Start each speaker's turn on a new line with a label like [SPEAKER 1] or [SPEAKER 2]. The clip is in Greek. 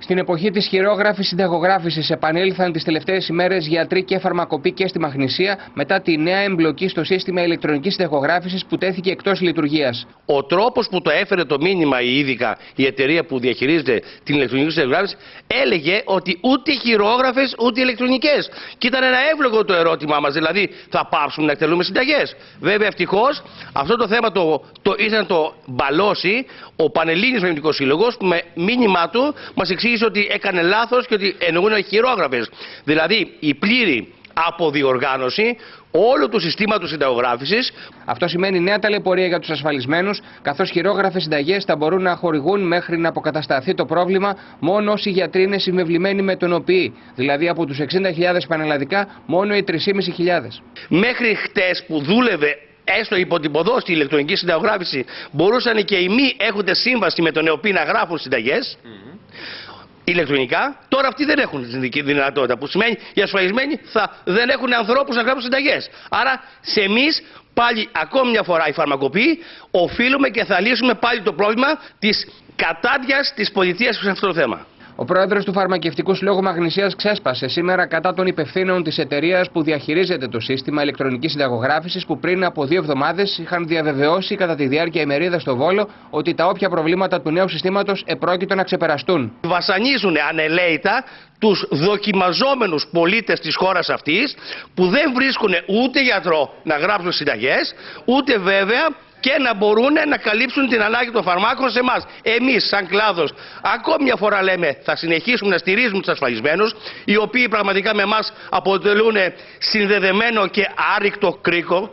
[SPEAKER 1] Στην εποχή της χειρόγραφης συνταγογράφησης επανήλθαν τις τελευταίες ημέρες γιατροί και φαρμακοποί και στη Μαγνησία μετά τη νέα εμπλοκή στο σύστημα ηλεκτρονικής συνταγογράφησης που τέθηκε εκτός λειτουργίας.
[SPEAKER 2] Ο τρόπος που το έφερε το μήνυμα η Ήδικα, η εταιρεία που διαχειρίζεται την ηλεκτρονική συνταγογράφηση, έλεγε ότι ούτε χειρόγραφες ούτε ηλεκτρονικές. Και ήταν ένα εύλογο το ερώτημά μας, δηλαδή θα πάψουμε να εκτελούμε συνταγές. Βέβαια, ευτυχώς αυτό το θέμα το, το ήθελε να το μπαλώσει ο Πανελλήνιος Μαγνητικό Σύλλογος που με μήνυμά του μας εξήγησε ότι έκανε λάθος και ότι εννοούν χειρόγραφες. Δηλαδή η πλήρη αποδιοργάνωση όλου του συστήματος συνταγογράφησης.
[SPEAKER 1] Αυτό σημαίνει νέα ταλαιπωρία για τους ασφαλισμένους, καθώς χειρόγραφες συνταγές θα μπορούν να χορηγούν μέχρι να αποκατασταθεί το πρόβλημα μόνο όσοι γιατροί είναι συμβεβλημένοι με τον ΟΠΗ. Δηλαδή από τους 60.000 πανελλαδικά, μόνο οι 3.500.
[SPEAKER 2] Μέχρι χτες που δούλευε έστω υπό την ποδόστη ηλεκτρονική συνταγογράφηση, μπορούσαν και οι μη έχοντες σύμβαση με τον ΕΟΠΗ να γράφουν συνταγές. Ηλεκτρονικά, τώρα αυτοί δεν έχουν την δυνατότητα. Που σημαίνει οι ασφαλισμένοι θα, δεν έχουν ανθρώπους να γράψουν συνταγές. Άρα, σε εμείς, πάλι ακόμη μια φορά οι φαρμακοποιοί, οφείλουμε και θα λύσουμε πάλι το πρόβλημα της κατάδειας της πολιτείας σε αυτό το θέμα.
[SPEAKER 1] Ο πρόεδρος του Φαρμακευτικού Συλλόγου Μαγνησίας ξέσπασε σήμερα κατά των υπευθύνων της εταιρείας που διαχειρίζεται το σύστημα ηλεκτρονικής συνταγογράφησης που πριν από δύο εβδομάδες είχαν διαβεβαιώσει κατά τη διάρκεια ημερίδας στο Βόλο ότι τα όποια προβλήματα του νέου συστήματος επρόκειτο να ξεπεραστούν.
[SPEAKER 2] Βασανίζουν ανελαίητα τους δοκιμαζόμενους πολίτες της χώρας αυτής που δεν βρίσκουν ούτε γιατρό να γράψουν συνταγές, ούτε βέβαια και να μπορούν να καλύψουν την ανάγκη των φαρμάκων σε εμάς. Εμείς, σαν κλάδος, ακόμη μια φορά λέμε, θα συνεχίσουμε να στηρίζουμε τους ασφαλισμένους, οι οποίοι πραγματικά με εμάς αποτελούν συνδεδεμένο και άρρηκτο κρίκο.